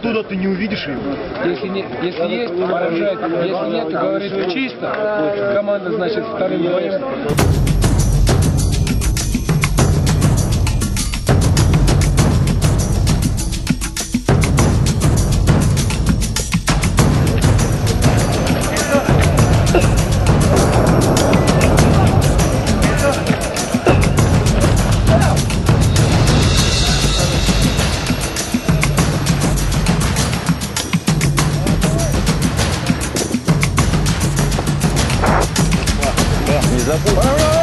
что, ты не увидишь его? Если, не, если есть, поражать. Если нет, то говорит чисто. Команда, значит, вторым боем. the Liverpool.